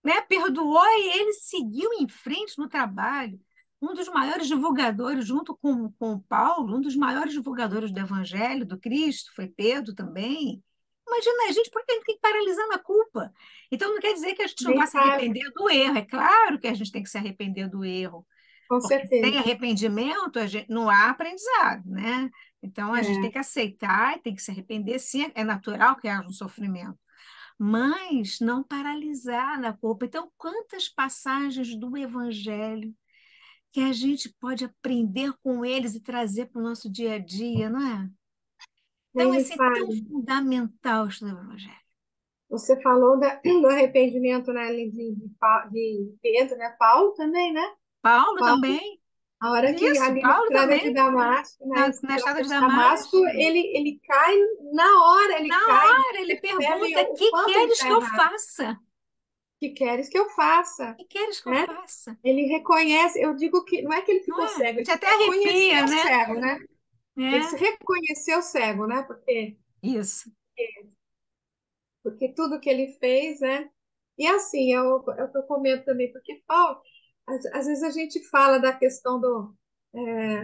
S1: né, perdoou e ele seguiu em frente no trabalho. Um dos maiores divulgadores, junto com, com Paulo, um dos maiores divulgadores do Evangelho, do Cristo, foi Pedro também. Imagina a gente, porque a gente tem que paralisar na culpa. Então, não quer dizer que a gente não vai se arrepender do erro. É claro que a gente tem que se arrepender do erro.
S2: Com certeza.
S1: Sem arrependimento, a gente, não há aprendizado, né? Então, a é. gente tem que aceitar, tem que se arrepender, sim, é natural que haja um sofrimento mas não paralisar na culpa. Então, quantas passagens do Evangelho que a gente pode aprender com eles e trazer para o nosso dia a dia, não é? Então, é assim, tão fundamental estudar o Evangelho.
S2: Você falou da, do arrependimento né, de, de, Pedro, né? Paulo também, né?
S1: Paulo, Paulo também.
S2: A hora que Isso, ali Paulo na estrada de Damasco, né? na, na estrada de Damasco, Damasco, ele, ele cai na hora, ele
S1: na
S2: cai.
S1: hora, ele pergunta, que queres que eu faça?
S2: Que queres que eu faça?
S1: Que queres que né? eu faça?
S2: Ele reconhece, eu digo que, não é que ele ficou é? cego, ele
S1: até arrepia, né?
S2: cego, né? É. Ele se reconheceu cego, né? Porque...
S1: Isso.
S2: Porque, porque tudo que ele fez, né? E assim, eu, eu, eu comento também, porque Paulo às, às vezes a gente fala da questão do. É,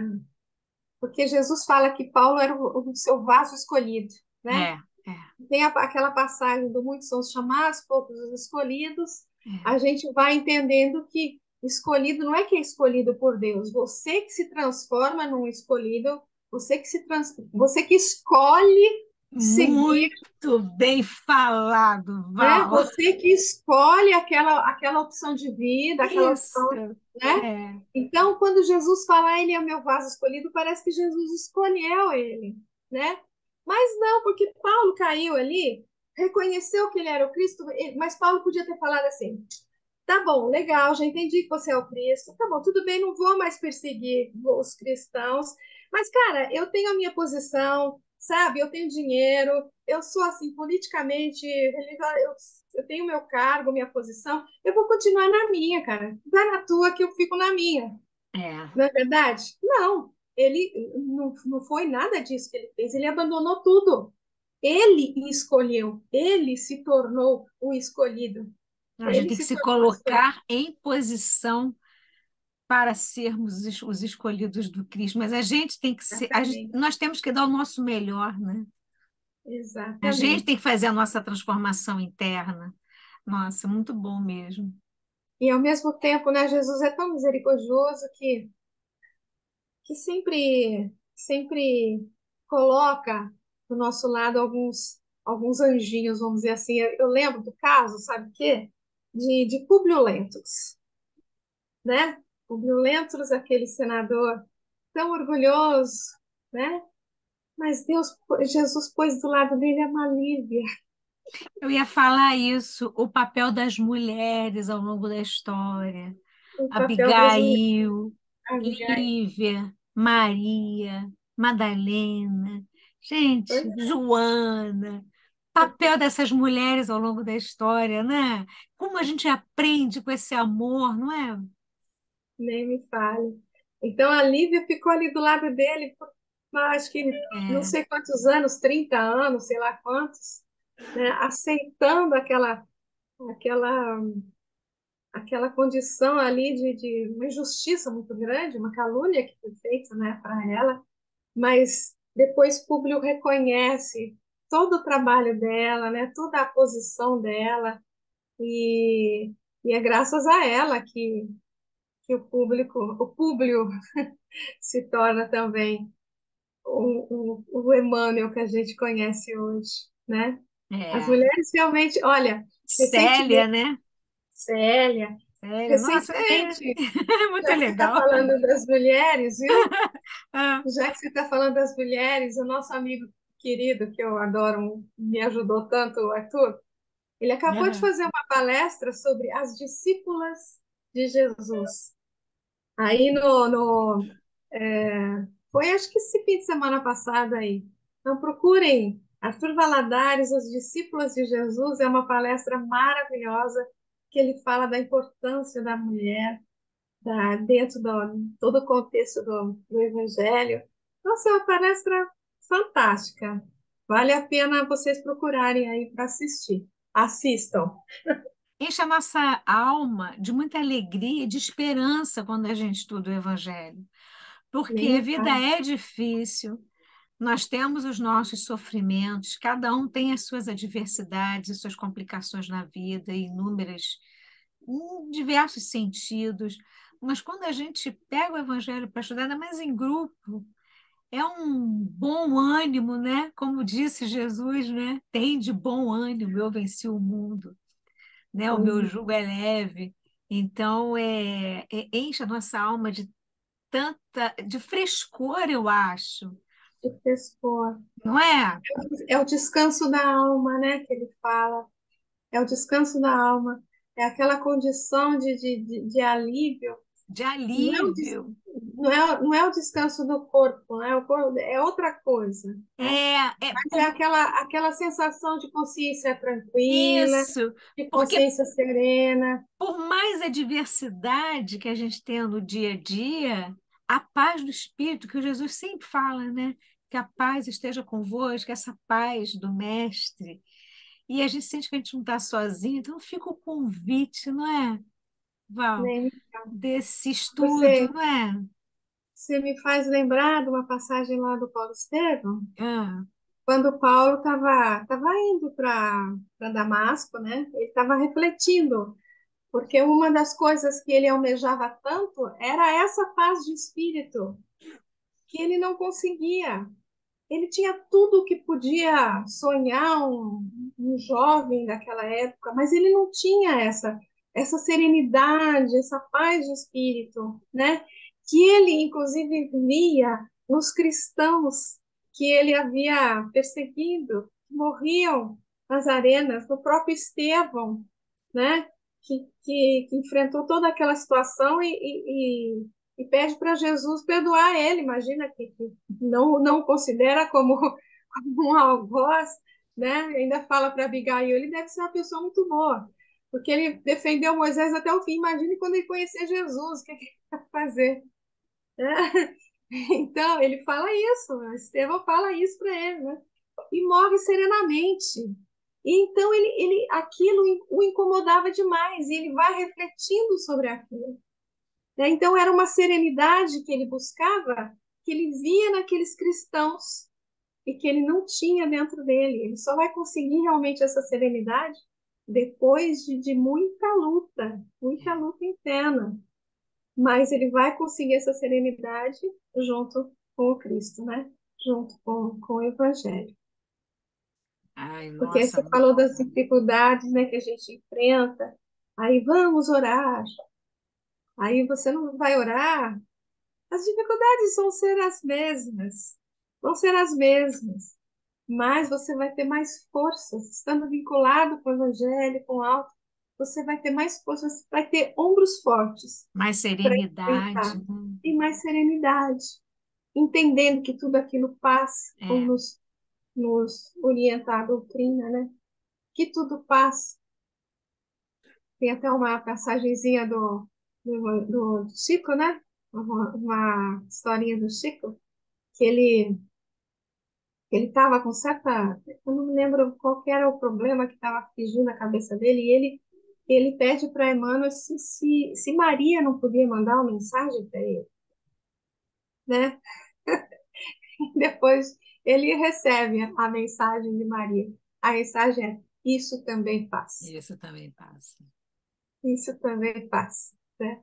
S2: porque Jesus fala que Paulo era o, o seu vaso escolhido, né?
S1: É, é.
S2: Tem a, aquela passagem do muitos são os chamados, poucos os escolhidos. É. A gente vai entendendo que escolhido não é que é escolhido por Deus, você que se transforma num escolhido, você que se trans, você que escolhe
S1: seguir. Muito bem falado,
S2: né? Val. Né? Você que escolhe aquela, aquela opção de vida, aquela
S1: Isso.
S2: opção. Né? É. Então, quando Jesus fala, ah, ele é o meu vaso escolhido, parece que Jesus escolheu ele. Né? Mas não, porque Paulo caiu ali, reconheceu que ele era o Cristo, mas Paulo podia ter falado assim: tá bom, legal, já entendi que você é o Cristo, tá bom, tudo bem, não vou mais perseguir os cristãos, mas, cara, eu tenho a minha posição, sabe? Eu tenho dinheiro, eu sou assim politicamente, eu, eu tenho meu cargo, minha posição, eu vou continuar na minha, cara. Vai na tua que eu fico na minha.
S1: É.
S2: Não é verdade? Não. Ele não, não foi nada disso que ele fez, ele abandonou tudo. Ele escolheu, ele se tornou o escolhido.
S1: A gente tem que se colocar em posição para sermos os escolhidos do Cristo, mas a gente tem que ser, gente, nós temos que dar o nosso melhor, né?
S2: Exatamente.
S1: A gente tem que fazer a nossa transformação interna. Nossa, muito bom mesmo.
S2: E ao mesmo tempo, né, Jesus é tão misericordioso que que sempre sempre coloca do nosso lado alguns alguns anjinhos, vamos dizer assim. Eu lembro do caso, sabe o quê? De, de Publio Lentus, né? o Violentos, aquele senador tão orgulhoso, né? Mas Deus, Jesus pôs do lado dele a Malívia.
S1: Eu ia falar isso, o papel das mulheres ao longo da história. Abigail, Abigail, Lívia, Maria, Madalena, gente, é. Joana, papel dessas mulheres ao longo da história, né? Como a gente aprende com esse amor, não é?
S2: Nem me fale. Então a Lívia ficou ali do lado dele por acho que é. não sei quantos anos, 30 anos, sei lá quantos, né, aceitando aquela, aquela aquela condição ali de, de uma injustiça muito grande, uma calúnia que foi feita, né, para ela, mas depois Públio reconhece todo o trabalho dela, né, toda a posição dela, e, e é graças a ela que, que o público, o Públio se torna também o, o, o Emmanuel que a gente conhece hoje, né?
S1: É.
S2: As mulheres realmente, olha,
S1: Célia, né?
S2: Célia,
S1: Célia, nossa, é, muito
S2: já que você está
S1: legal.
S2: falando das mulheres, viu?
S1: Ah,
S2: Já que você está falando das mulheres, o nosso amigo querido, que eu adoro, me ajudou tanto, o Arthur, ele acabou de
S1: aham.
S2: fazer uma palestra sobre as discípulas de Jesus. Aí no, no é, foi acho que esse fim de semana passado aí. Então procurem Arthur Valadares, Os Discípulos de Jesus, é uma palestra maravilhosa que ele fala da importância da mulher da, dentro do todo o contexto do, do Evangelho. Nossa, é uma palestra fantástica. Vale a pena vocês procurarem aí para assistir. Assistam.
S1: Enche a nossa alma de muita alegria e de esperança quando a gente estuda o Evangelho. Porque
S2: Nem
S1: a vida
S2: fale.
S1: é difícil, nós temos os nossos sofrimentos, cada um tem as suas adversidades e suas complicações na vida, inúmeras, em diversos sentidos. Mas quando a gente pega o Evangelho para estudar, ainda mais em grupo, é um bom ânimo, né? Como disse Jesus, né? Tem de bom ânimo, eu venci o mundo, né? O meu jugo é leve. Então, é, é- enche a nossa alma de tanta, de frescor, eu acho,
S2: De pessoa.
S1: não é?
S2: É o descanso da alma, né, que ele fala. É o descanso da alma. É aquela condição de, de, de, de alívio.
S1: De
S2: é,
S1: alívio.
S2: não é, não é o descanso do corpo, né? O corpo é outra coisa?
S1: É, é
S2: Mas é aquela, aquela sensação de consciência tranquila,
S1: isso,
S2: de
S1: porque
S2: consciência serena.
S1: por mais adversidade que a gente tenha no dia a dia, a paz do espírito, que o Jesus sempre fala, né? Que a paz esteja convosco, essa paz do Mestre. E a gente sente que a gente não está sozinho, então fica o convite, não é, Val, desse estudo,
S2: Você,
S1: não é?
S2: você me faz lembrar de uma passagem lá do Paulo Estevam,
S1: Ah,
S2: quando Paulo estava tava indo para Damasco, né? Ele estava refletindo, porque uma das coisas que ele almejava tanto era essa paz de espírito, que ele não conseguia. Ele tinha tudo o que podia sonhar um, um jovem daquela época, mas ele não tinha essa essa serenidade, essa paz de espírito, né? Que ele inclusive via nos cristãos que ele havia perseguido, que morriam nas arenas, no próprio Estevão, né? Que, que, que enfrentou toda aquela situação e, e, e e pede para Jesus perdoar ele. Imagina que, não não considera como, como um algoz, né? Ainda fala para Abigail, ele deve ser uma pessoa muito boa, porque ele defendeu Moisés até o fim. Imagine quando ele conhecer Jesus, o que, que ele vai fazer? né? Então, ele fala isso, Estevão fala isso para ele, né? E morre serenamente. E então ele, ele aquilo o incomodava demais e ele vai refletindo sobre aquilo. Né? Então era uma serenidade que ele buscava, que ele via naqueles cristãos e que ele não tinha dentro dele. Ele só vai conseguir realmente essa serenidade depois de, de muita luta, muita luta interna. Mas ele vai conseguir essa serenidade junto com o Cristo, né? Junto com, com o Evangelho.
S1: ai,
S2: Porque
S1: nossa,
S2: você falou das dificuldades, né, que a gente enfrenta. Aí vamos orar. Aí você não vai orar. As dificuldades vão ser as mesmas. Vão ser as mesmas. Mas você vai ter mais forças, estando vinculado com o Evangelho, com o alto, você vai ter mais forças, você vai ter ombros fortes
S1: mais serenidade, né?
S2: e mais serenidade, entendendo que tudo aquilo passa, como
S1: É,
S2: nos, nos orienta a doutrina, né? Que tudo passa. Tem até uma passagenzinha do, do, do Chico, né? Uma, uma historinha do Chico, que ele ele estava com certa, eu não me lembro qual era o problema que estava afligindo a cabeça dele, e ele ele pede para Emmanuel se, se, se Maria não podia mandar uma mensagem para ele, né? Depois ele recebe a mensagem de Maria. A mensagem é: Isso também passa.
S1: Isso também passa.
S2: Isso também passa. Né?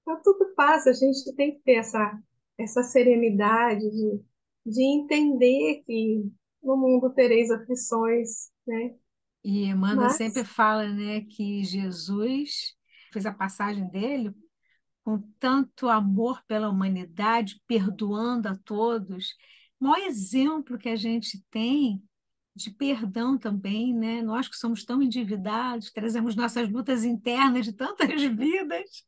S2: Então, tudo passa. A gente tem que ter essa, essa serenidade de, de entender que no mundo tereis aflições, né?
S1: E Emmanuel Mas... sempre fala, né, que Jesus fez a passagem dele com tanto amor pela humanidade, perdoando a todos. O maior exemplo que a gente tem de perdão também, né? Nós que somos tão endividados, trazemos nossas lutas internas de tantas vidas,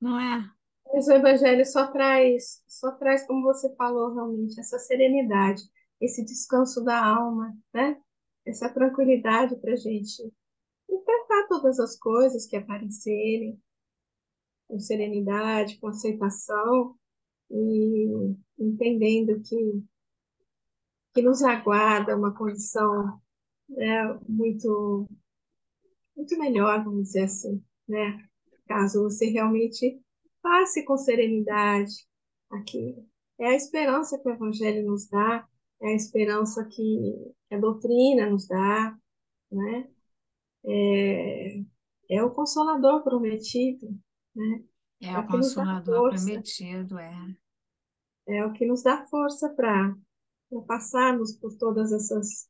S1: não é?
S2: Mas o Evangelho só traz, só traz, como você falou, realmente, essa serenidade, esse descanso da alma, né? Essa tranquilidade para gente enfrentar todas as coisas que aparecerem, com serenidade, com aceitação e entendendo que, que nos aguarda uma condição né, muito, muito melhor, vamos dizer assim, né? Caso você realmente passe com serenidade aqui. É a esperança que o Evangelho nos dá, é a esperança que, a doutrina nos dá, né? É, é o Consolador prometido, né?
S1: É, é o Consolador prometido, é.
S2: É o que nos dá força para passarmos por todas essas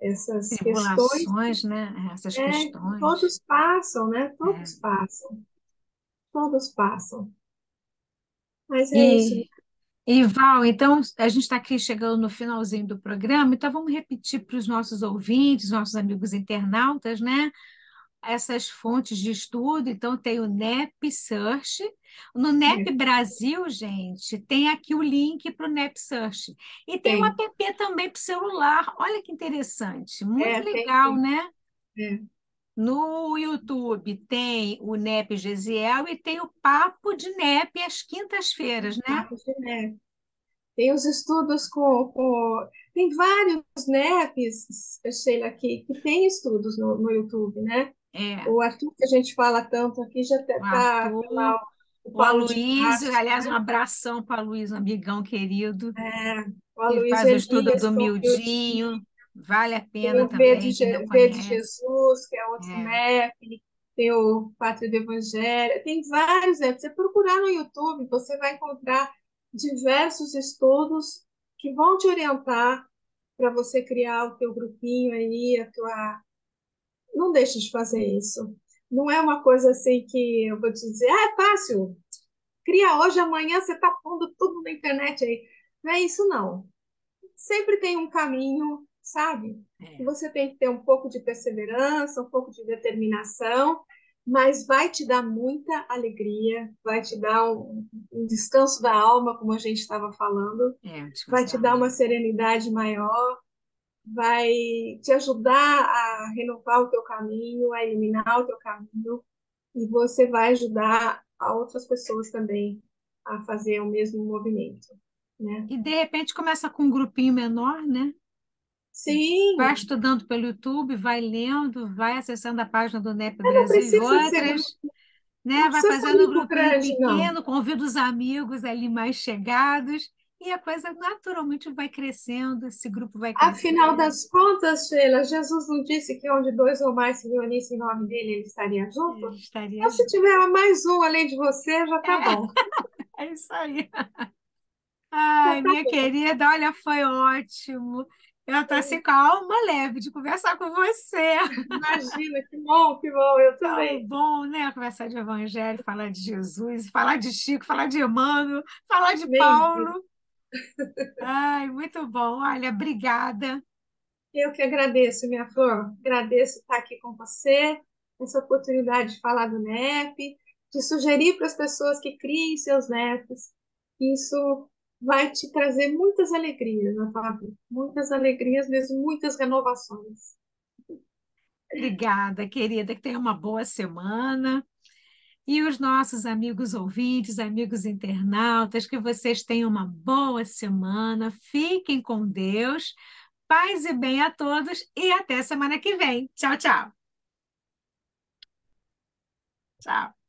S2: essas questões,
S1: né? Essas
S2: é,
S1: questões.
S2: Todos passam, né? Todos é. passam. Todos passam. Mas é e, isso.
S1: E Val, então a gente está aqui chegando no finalzinho do programa, então vamos repetir para os nossos ouvintes, nossos amigos internautas, né? Essas fontes de estudo, então tem o NEP Search. No NEP Brasil, gente, tem aqui o link para o NEP Search. E tem, tem. um app também para o celular. Olha que interessante, muito é, legal, tem, né? É. No YouTube tem o NEP Gesiel e tem o Papo de NEP às quintas-feiras, né?
S2: Papo de NEP. Tem os estudos com, com... Tem vários NEPs, Sheila, aqui, que tem estudos no, no YouTube, né?
S1: É.
S2: O Arthur, que a gente fala tanto aqui, já está
S1: tá lá. O, o Aloysio, aliás, um abração para o Luiz, um amigão querido.
S2: É,
S1: o que faz o estudo do Mildinho. Vale a pena
S2: tem
S1: o
S2: também. V de Jesus, que é outro é. MEP, tem o Pátria do Evangelho, tem vários. Né? Você procurar no YouTube, você vai encontrar diversos estudos que vão te orientar para você criar o teu grupinho aí, a tua não deixe de fazer isso. Não é uma coisa assim que eu vou te dizer, ah, é fácil, cria hoje, amanhã você está pondo tudo na internet aí. Não é isso, não. Sempre tem um caminho, sabe? É. Você tem que ter um pouco de perseverança, um pouco de determinação, mas vai te dar muita alegria, vai te dar um, um descanso da alma, como a gente estava falando,
S1: é,
S2: vai te dar uma serenidade maior, vai te ajudar a renovar o teu caminho, a eliminar o teu caminho, e você vai ajudar a outras pessoas também a fazer o mesmo movimento. Né?
S1: E de repente começa com um grupinho menor, né?
S2: Sim.
S1: Vai estudando pelo YouTube, vai lendo, vai acessando a página do NEP Brasil e outras. Né? Vai fazendo um grupinho grande, pequeno, não. convida os amigos ali mais chegados e a coisa naturalmente vai crescendo, esse grupo vai crescendo.
S2: Afinal das contas, Sheila, Jesus não disse que onde dois ou mais se reunissem em nome dele, ele estaria junto? Ele
S1: estaria
S2: então,
S1: junto.
S2: se tiver mais um além de você, já está é. bom.
S1: é isso aí. Ai, tá minha bom. querida, olha, foi ótimo. Eu estou assim com a alma leve de conversar com você.
S2: Imagina, que bom, que bom, eu também.
S1: Tão bom, né? Conversar de evangelho, falar de Jesus, falar de Chico, falar de Emmanuel, falar de Paulo. Ai, muito bom. Olha, obrigada.
S2: Eu que agradeço, minha flor. Agradeço estar aqui com você, essa oportunidade de falar do NEP, de sugerir para as pessoas que criem seus NEPs. Isso vai te trazer muitas alegrias na tua vida. Muitas alegrias mesmo, muitas renovações.
S1: Obrigada, querida. Que tenha uma boa semana e os nossos amigos ouvintes, amigos internautas, que vocês tenham uma boa semana, fiquem com Deus, paz e bem a todos e até semana que vem. Tchau, tchau. Tchau.